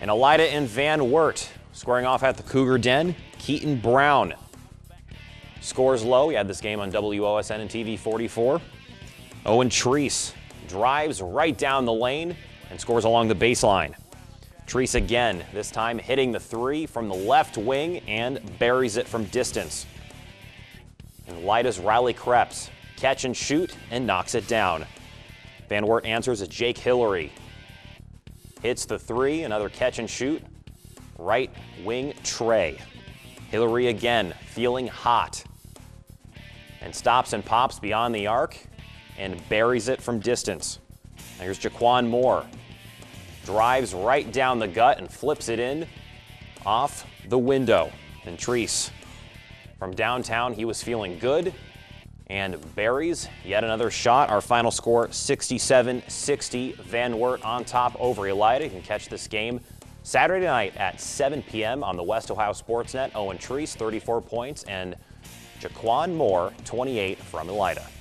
And Elida and Van Wert scoring off at the Cougar Den. Keaton Brown scores low. We had this game on WOSN and TV 44. Owen Treese drives right down the lane and scores along the baseline. Treese again, this time hitting the three from the left wing and buries it from distance. And Elida's Riley Krebs catch and shoot and knocks it down. Van Wert answers as Jake Hillary. Hits the three, another catch and shoot. Right wing Trey. Hillary again, feeling hot. And stops and pops beyond the arc and buries it from distance. Here's Jaquan Moore. Drives right down the gut and flips it in off the window. And Treese from downtown, he was feeling good and buries yet another shot. Our final score 67 60. Van Wert on top over Elida. You can catch this game Saturday night at 7 p.m. on the West Ohio Sportsnet. Owen Treese, 34 points, and Jaquan Moore, 28 from Elida.